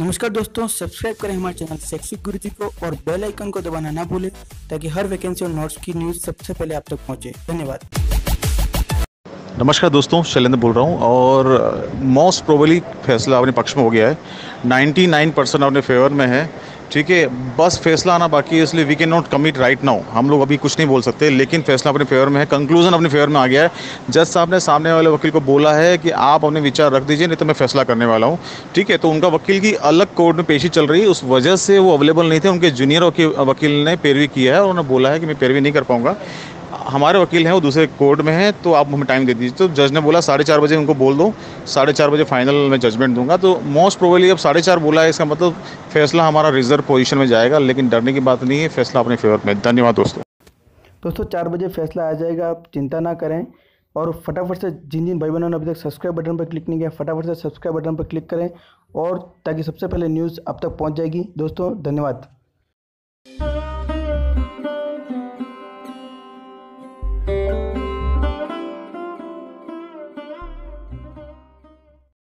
नमस्कार दोस्तों सब्सक्राइब करें हमारे चैनल सेक्सी गुरुजी को और बेल आइकन को दबाना ना भूलें, ताकि हर वैकेंसी और नोट्स की न्यूज़ सबसे पहले आप तक पहुँचे। धन्यवाद। नमस्कार दोस्तों, शैलेंद्र बोल रहा हूँ और मोस्ट प्रोबली फैसला अपने पक्ष में हो गया है। 99 परसेंट अपने फेवर में है। ठीक है, बस फैसला आना बाकी है, इसलिए we can not commit right now हम लोग अभी कुछ नहीं बोल सकते, लेकिन फैसला अपने फेवर में है कंक्लूजन अपने फेवर में आ गया है. जज साहब ने सामने वाले वकील को बोला है कि आप अपने विचार रख दीजिए, नहीं तो मैं फैसला करने वाला हूँ. ठीक है तो उनका वकील की अलग कोर्ट में पेशी चल रही है, उस वजह से वो अवेलेबल नहीं थे. उनके जूनियर वकील ने पैरवी किया है और उन्होंने बोला है कि मैं पैरवी नहीं कर पाऊँगा. हमारे वकील हैं, वो दूसरे कोर्ट में हैं तो आप हमें टाइम दे दीजिए। तो जज ने बोला, साढ़े चार बजे उनको बोल दो, साढ़े चार बजे फाइनल मैं जजमेंट दूँगा। तो मोस्ट प्रोबेबली अब साढ़े चार बोला है, इसका मतलब फैसला हमारा रिज़र्व पोजीशन में जाएगा, लेकिन डरने की बात नहीं है, फैसला अपने फेवर में धन्यवाद दोस्तों। दोस्तों, चार बजे फैसला आ जाएगा, आप चिंता ना करें, और फटाफट से जिन जिन भाई बहनों ने अभी तक सब्सक्राइब बटन पर क्लिक नहीं किया, फटाफट से सब्सक्राइब बटन पर क्लिक करें, और ताकि सबसे पहले न्यूज़ अब तक पहुँच जाएगी। दोस्तों, धन्यवाद।